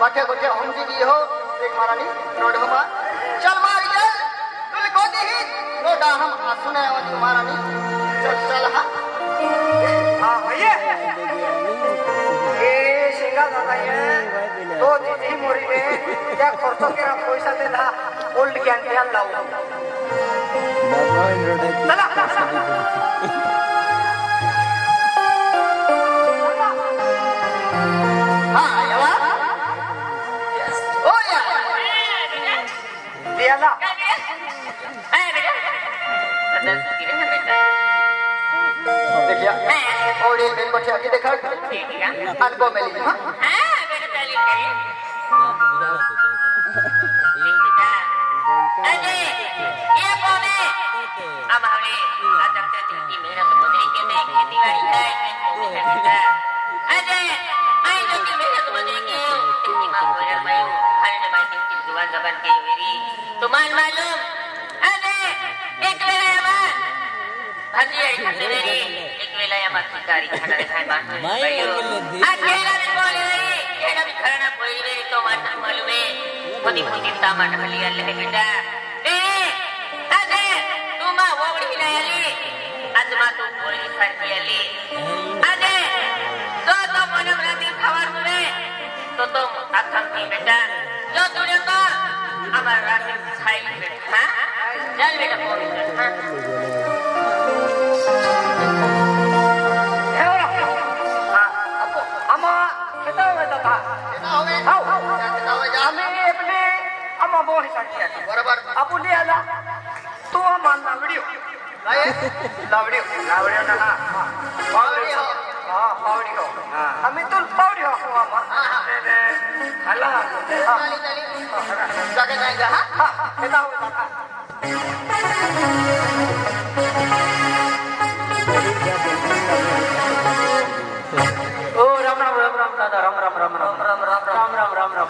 बाटे गोटे हम दीदी हो एक महारानी रोड हो बा चल मार। रोडा हम सुने वाली महारानी चल चल, हा। भैया। ए सिंगा दादा ये तो दीदी मोरी में, क्या खर्च के पैसा दे दा ओल्ड ध्यान लाओ चला। अनको में लिखो हाँ मैंने पहले कही हाँ। अरे ये बोले अब हमने आज तक खेती मेरा तो बदरी के में खेती वाली है अरे आई जो कि मेरा तो बदरी के। खेती माँ बोले मैं हर ने भाई की तो ज़ुबान जबान के मेरी। तो तुम्हारे मालूम? अरे एक मेरे बात भंजी आई मेरी ವೇಳೆಯ ಮತ್ತು ಗಾಡಿ ಖಡದ ಖಾಯ್ ಮಾತಾಡಿಯೋ ಆ ಕೇಳದ ಕೋಲೆ ಏನ ವಿಖರಣ ಪೊಯಿವೆ ತೋ ಮಾತನ ಮಲುವೆ ಪತಿ ಪುತಿ ತಾ ಮಾಟ ಹಲಿ ಅಲ್ಲೇ ಬಿಡ ಏ ಅದೆ ತುಮ ಓವಡಿ ಹಿಲಯಲಿ ಅದ ಮಾತು ಕೋಳಿ ಸಂತಿಯಲ್ಲಿ ಅದೆ ತೋ ತೋ ಮನೋವ್ರತಿ ಖವರ್ ಮುವೆ ತೋ ತೋ ಅರ್ಥಂ ಕಿ ಬೇಟ जो तुझे तो हमारा राशि खाई बेटा हाँ जल बेटा बोल बेटा हाँ पैशाची आली बरोबर आपण आला. तो मान लावडिओ काय? लावडिओ लावडिओ ना हा. पावडी हो. हा. पावडी हो. आम्ही तुल पावडी हा. हे जाऊ. ओ राम राम राम राम दादा. राम राम राम. राम राम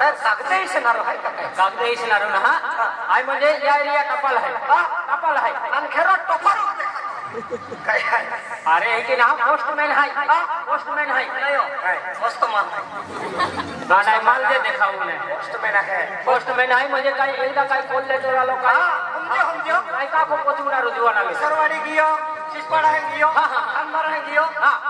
सर कागदेश नरोह कागदेश नरोह ना आई मुझे या एरिया कपल है। हाँ, कपल है। अनखेरा टोपर अरे है कि ना पोस्टमैन है। हाँ, पोस्टमैन है। नयो पोस्टमैन। हाँ, गाना माल दे देखा उन्हें। पोस्टमैन है। पोस्टमैन है मुझे कई इधर कई बोल ले तोरा लोग का। हमजे हमजे आई का को पोचुना रुजुआना सर वाली गियो सिस्पाड़ा है गियो हाँ हाँ। अंदर है गियो। हाँ।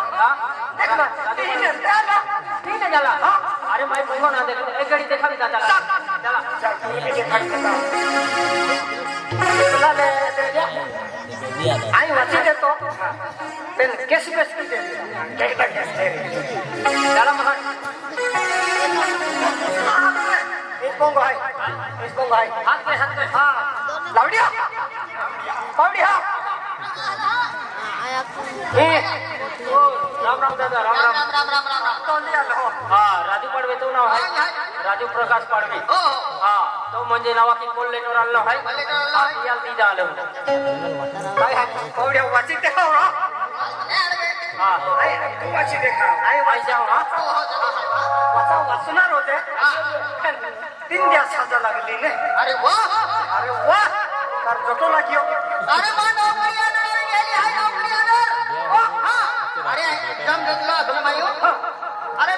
देखना तीन जाला तीन जाला अरे भाई मुझको ना देख एक घड़ी देखा। भी ना जाला जाला आई वसी दे तो फिर केस पे स्किल दे केस पे केस दे जाला महान इसको भाई इसको भाई हाथ पे हाथ पे हाँ लावड़िया लावड़िया राम राम दादा राम राम राम राम राम राम हाँ राजू पाडवे तू नाव आहे राजू प्रकाश पाडवे हा तो म्हणजे नावाकी कोण लेटर आणलं आहे याल तिथं आलं होतं काय हा कोवड्या वाचित देखाव ना हा तू वाचित देखाव नाही वाचाव ना वाचाव वाचणार होते तीन दिवस साजा लागली ने अरे वा अरे वा तर जटो लागियो अरे मानव एग्ज़ाम निकला तुम्हारी अरे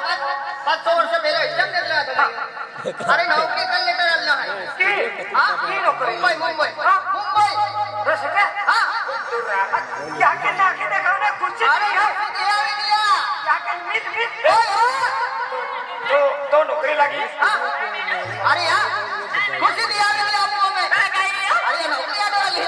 पाँच सौ वर्ष पहले एग्ज़ाम निकला तुम्हारी अरे हाँ? नौकरी कर लेकर चलना है। मुंबई मुंबई। मुंबई। हाँ? क्या करना है कुछ तो तो नौकरी लगी? हाँ? अरे यार कुछ दिया आपको मैं। अरे नौकरी आने वाली है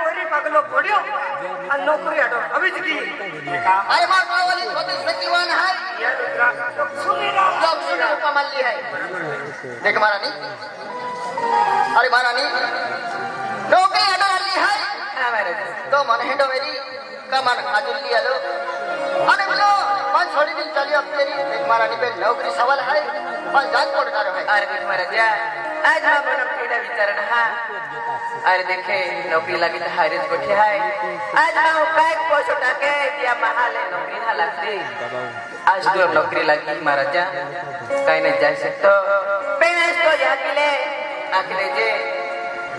पगलो पड़ियो आ नौकरी हटो अभी जी देखा अरे मार वाली छोटी सकीवान है। ये सुनी जब सुन रूपा मल्ली है। देख महारानी अरे महारानी नौकरी अडाली है हाँ। तो मन हेडो मेरी का मन खाजुल लिया लो। अरे बोलो मन छोड़ी दिन चली अब तेरी। देख महारानी पे नौकरी सवाल है। और जान पड़ रहा है? अरे बेट महाराजा आज मैं बनम केड़ा विचारण हा अरे देखे नौकरी लगी तो हारिस बैठे है आज मैं काय पोस उठा के दिया महाले नौकरी ना लगती आज तो नौकरी लगी महाराजा कहीं नहीं जा सकतो पेनेस तो जाकिले आकिले जे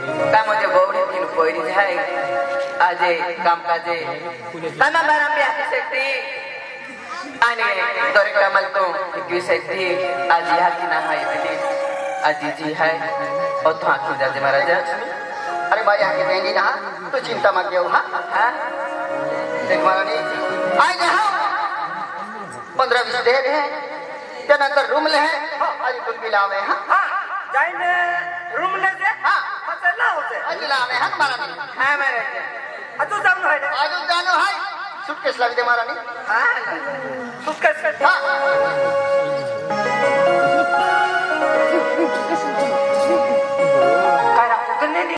काम मुझे बौड़ी किन कोई जाए आज काम काजे काम बारा पे आके सकती आणि तोरे कमल तो की सकती आज यहाँ की ना है बेटी आज जी है और तो आखिर जाजे महाराजा। अरे भाई आगे बेंडी ना तो चिंता मत क्यों हाँ? हाँ? देख महारानी आज यहाँ। पंद्रह बीस देर है त्यानंतर रूम ले है। आज तुम बिलावे हाँ? हाँ जाइने रूम ले जे। हाँ। फसे ना होते आज बिलावे हाँ महारानी? हाँ महाराजा अतु जानो है आज जानो है सूटकेस लग दे महारानी। हाँ सुटकेस हाँ।